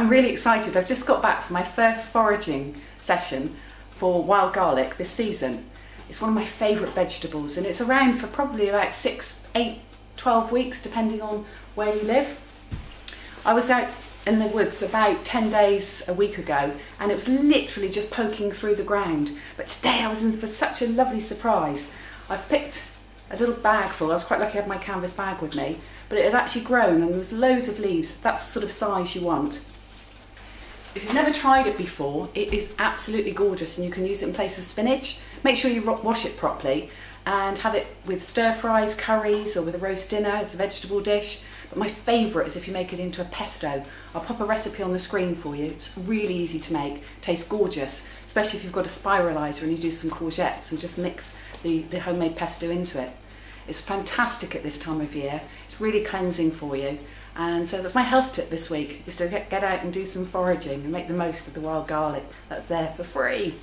I'm really excited. I've just got back from my first foraging session for wild garlic this season. It's one of my favourite vegetables and it's around for probably about six, eight, 12 weeks depending on where you live. I was out in the woods about 10 days a week ago and it was literally just poking through the ground. But today I was in for such a lovely surprise. I've picked a little bag full. I was quite lucky to have my canvas bag with me, but it had actually grown and there was loads of leaves. That's the sort of size you want. If you've never tried it before, it is absolutely gorgeous and you can use it in place of spinach. Make sure you wash it properly and have it with stir fries, curries or with a roast dinner as a vegetable dish. But my favourite is if you make it into a pesto. I'll pop a recipe on the screen for you. It's really easy to make, tastes gorgeous, especially if you've got a spiralizer and you do some courgettes and just mix the, the homemade pesto into it. It's fantastic at this time of year. It's really cleansing for you. And so that's my health tip this week, is to get, get out and do some foraging and make the most of the wild garlic that's there for free.